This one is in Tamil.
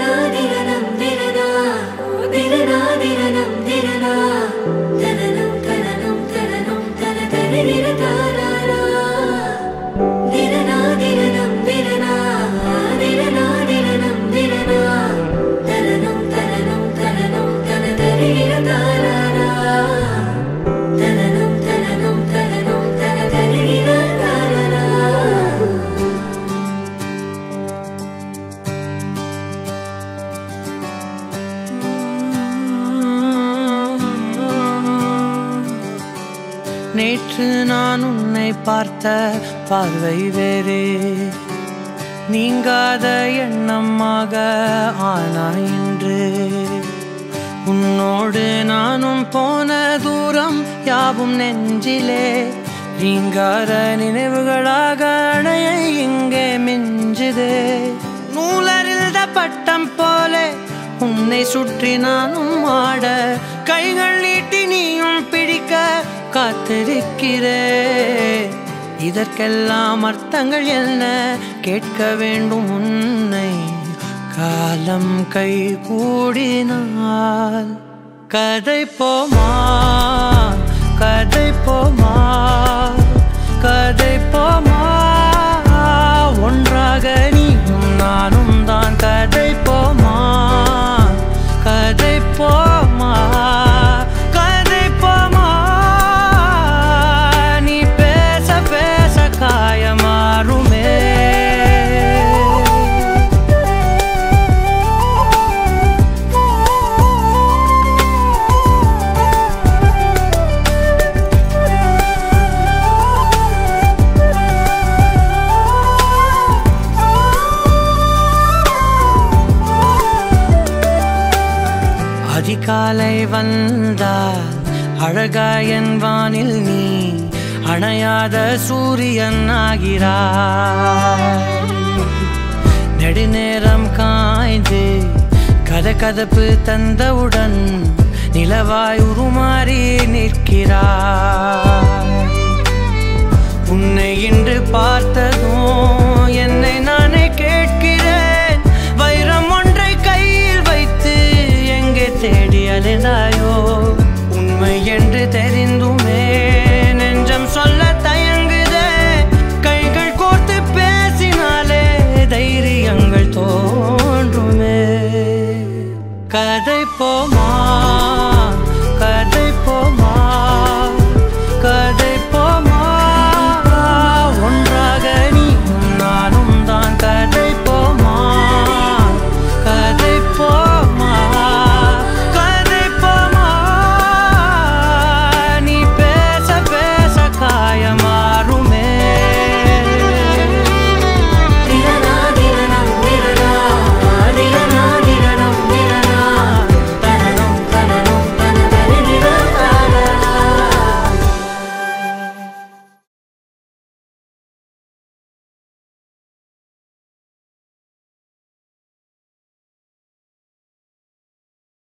better நேற்று நான் உன்னை பார்த்த பார்வை வேறே. நீங்காத எண்ணமாக ஆனாய் இன்று. உன்னோடு நானும் போன தூரம் யாவும் நெஞ்சிலே. நீங்காத நினைவுகளாக அணைய இங்கே மிஞ்சுதே. நூலறிந்த பட்டம் போலே உன்னை சுற்றி நானும் ஆட காத்திருக்கிறே இதற்கெல்லாம் அர்த்தங்கள் என்ன? கேட்க வேண்டும் உன்னை. காலம் கை கூடினால். கதை போமா? கதை போமா? கதை காலை வந்தால் அழகாயன் வானில் நீ அணையாத சூரியன் ஆகிறாய். நெடுநேரம் காய்ந்து கதகதப்பு தந்தவுடன் நிலவாய் உருமாறி நிற்கிறாய். உன்னை இன்று பார்த்து நினைந்தாயோ உண்மை என்று தெரிந்துமே. நெஞ்சம் சொல்ல தயங்குதே. கைகள் கோர்த்து பேசினாலே தைரியங்கள் தோன்றுமே. கதை போமா?